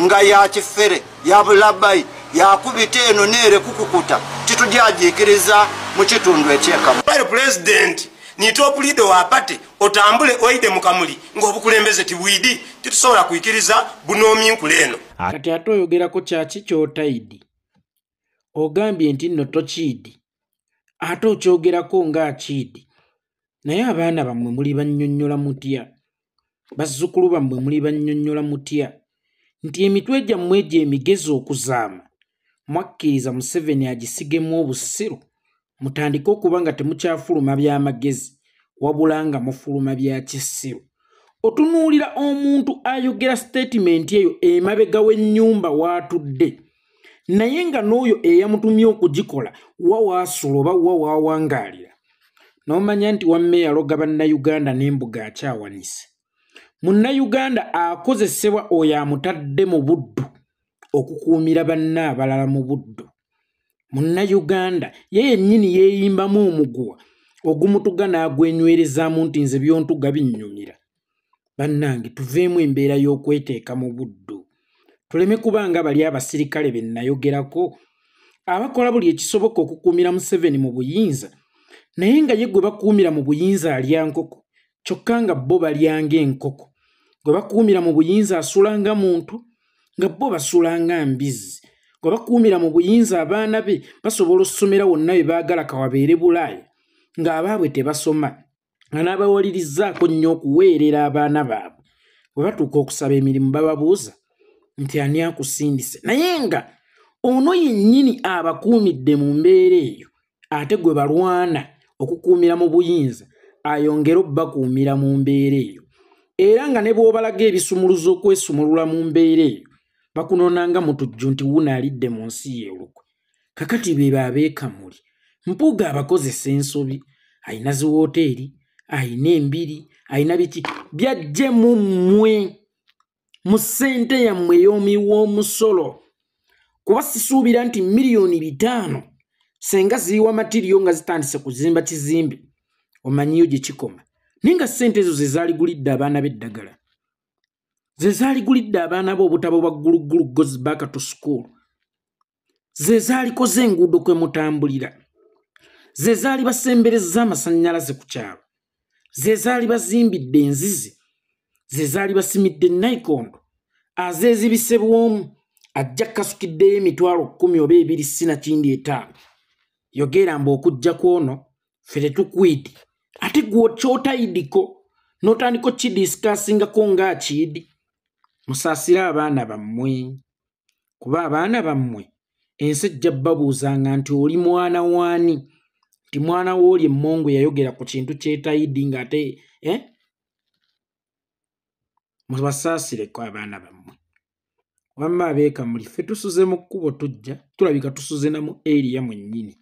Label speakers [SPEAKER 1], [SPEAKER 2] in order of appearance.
[SPEAKER 1] nga yakifere yabulabayi yakubita eno neere kukukuta. Titujajiikiriza mu kitundu ekyekamu.
[SPEAKER 2] Pulezidenti nitopulido wapate otambule oide mukamuli ng'obukulembeze tibwidi titusobola kuyikiriza bunoomyinkula eno.
[SPEAKER 3] Kati ate oyogerako kyaki kyotaidi ogambye nti nno tokiidi. Ate okyogerako ngaakiidi naye abaana bammwe muli bannyonnyola mutya? Bazzukulu bammwe muli bannyonnyola mutya nti emitwe gyammwe egyo emigezi okuzaama. Mwakkiriza museveni agisigemu obusiru mutandike okuba nga temukyafuluma by'amagezi wabula nga mufuluma bya kisiru. Otunuulira omuntu ayogera siteetimenti eyo emabega w'ennyumba w'atudde. Naye nga n'oyo eyamutumye okugikola wa waasula oba wa waawangaalira. N'omanya nti wamme yaloga bannayuganda n'embuga akyawanise munnayuganda akozesebwa oyo amutadde mu buddu okukuumira banne abalala mu buddu. Munnayuganda ye yennyini yeeyimbamu omuguwa ogumutuga n'agwenywerezaamu nti nze byontuga binnyumira. Bannange tuveemu embeera y'okweteeka mu buddu. Tuleme kuba nga bali abasirikale be nayogerako abakola buli ekisoboka okukuumira museveni mu buyinza naye nga ye gwe bakuumira mu buyinza alya nkoko kyokka nga bo balyanga enkoko gwe bakuumira mu buyinza asula nga muntu nga bo basula nga mbizzi. Gwe bakuumira mu buyinza abaana be basobola okusomera wonna bye baagala kawabeere bulaaya ng'abaabwe tebasoma nga n'abawalirizaako nnyo okuweerera abaana baabwe. Bwe batuuka okusaba emirimu bababuuza nti ani akusindise? Naye nga ono yennyini abakuumidde mu mbeera eyo ate gwe balwana okukuumira mu buyinza ayongera obbakuumira mu mbeera eyo era nga ne bw'obalaga ebisumuluzo okwesumulula mu mbeera eyo bakunoonanga mutujju nti wuno alidde mu nsi ye olukwe. Kakati be baabeekamuli mpuga abakozesa ensobi ayina ziwooteeri ayina embiri ayina biki byajje mu mmwe mu ssente yammwe ey'omiw'omusolo kuba sisuubira nti miliyoni bitaano senga ziyiwa matiriyo nga zitandise kuzimba kizimbe omanyiyo gye kikoma naye nga ssente ezo ze zaaligulidde abaana b'eddagala ze zaaligulidde abaana be obutabo bwa guluggulu goes back to school ze zaalikoze enguudo kwe mutambulira ze zaali basemberezza amasannyalaze ku kyalo ze zaali bazimbidde enzizi ze zaali basimidde nayikondo azeezibise bwomu ajja kasukiddeyo emitwalo kkumi oba ebiri sinakindi etaano. Yogera mbu okujja kwono ffe tetukwidi ate gwe kyotayidiko n'otandika kidisikasingako ng'akidi musaasire abaana bammwe. Kuba abaana bammwe ensi ejja babuuzanga nti oli mwana waani nti mwana wooli emmongo yayogera ku kintu kyetayidi ng'ate eh? mubasaasireko abaana bammwe. Wamma abeeka muli ffe tusuze mu kkubo tujja tulabika tusuze namu eriya mwennyini